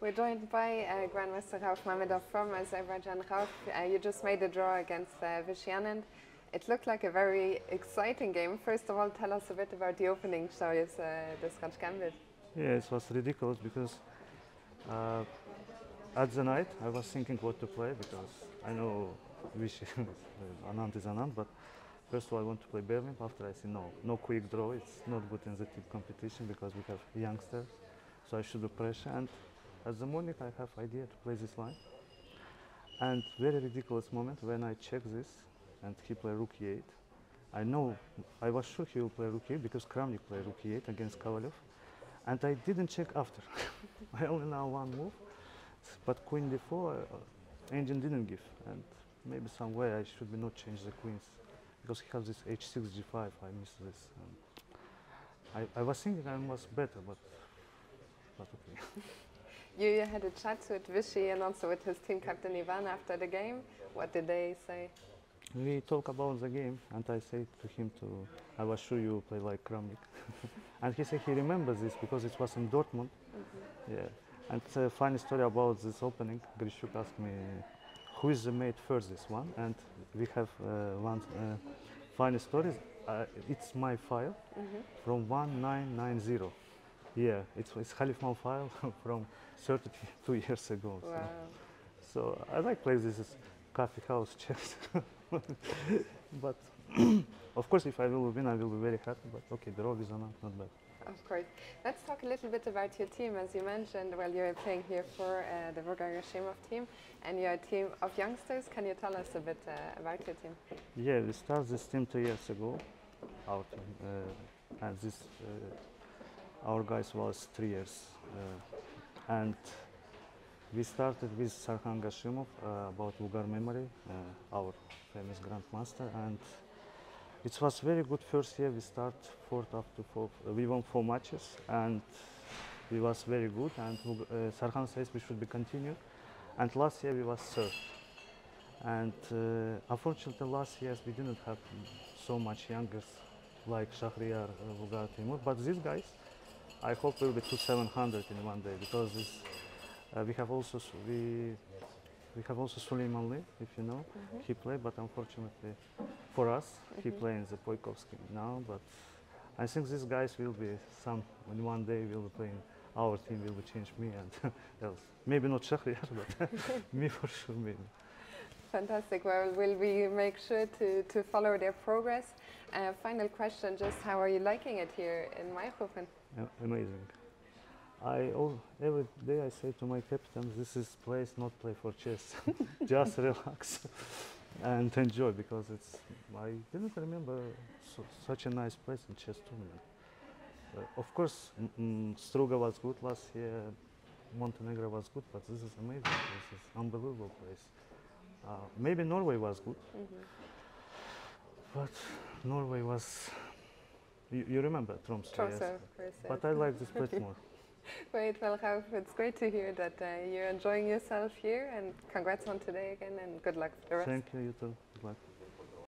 We're joined by uh, Grandmaster Rauf Mamedov from Azerbaijan. Rauf, uh, you just made a draw against uh, Vishy Anand. It looked like a very exciting game. First of all, tell us a bit about the opening choice, uh, the Scotch Gambit. Yeah, it was ridiculous because uh, at the night I was thinking what to play because I know Vishy Anand is Anand, but first of all I want to play Berlin. After I see no, no quick draw. It's not good in the team competition because we have youngsters, so I should do pressure. And at the moment, I have idea to play this line. And very ridiculous moment when I check this and he play rook e8. I know, I was sure he will play rook e8 because Kramnik play rook e8 against Kovalev. And I didn't check after. I only know one move, but queen d4, uh, engine didn't give. And maybe some way I should be not change the queens because he has this h6, g5, I missed this. Um, I, I was thinking I was better, but, but okay. You, had a chat with Vishy and also with his team captain Ivan after the game. What did they say? We talk about the game, and I say to him to, I was sure you play like Kramnik. and he said he remembers this because it was in Dortmund. Yeah. And it's a funny story about this opening. Grischuk asked me, who is the mate first this one? And we have uh, one uh, funny story. Uh, it's my file from 1990. Yeah, it's, it's Khalifman file from 32 years ago. So. Wow. So I like play this as coffee house chess. but of course, if I will win, I will be very happy. But okay, the draw is not, not bad. Of course. Let's talk a little bit about your team. As you mentioned, well, you're playing here for uh, the Vugar Gashimov team, and you're a team of youngsters. Can you tell us a bit uh, about your team? Yeah, we started this team two years ago. Team, uh, and this uh, our guys was three years, uh, and we started with Sarkhan Gashimov uh, about Vugar memory, uh, our famous grandmaster, and it was very good first year. We start fourth fourth. Uh, we won four matches, and we was very good. And uh, says we should be continued. And last year we was third. And uh, unfortunately, last years we didn't have so much youngers like Shahriar, uh, Timur. But these guys, I hope we will be to 700 in one day because this, uh, we have also we we have also Suleymanli, if you know. He played, but unfortunately for us, he Mhm. play in the Poikovsky now. But I think these guys will be some in one day will be playing. Our team will be change me and else. Maybe not Shahriar, but me for sure maybe. Fantastic. Well, we'll we make sure to, to follow their progress? Uh, final question, just how are you liking it here in Mayrhofen? A- amazing. I all, every day I say to my captains, this is place not play for chess, just relax and enjoy because it's. I didn't remember so, such a nice place in chess tournament. Uh, of course, mm, Struga was good last year, Montenegro was good, but this is amazing. This is unbelievable place. Uh, maybe Norway was good, but Norway was. You, you remember Tromsø? yes. Tromsø, of course. yes. But I like this place more. Great. Well, Rauf, it's great to hear that uh, you're enjoying yourself here, and congrats on today again, and good luck for the rest. Thank you, you too.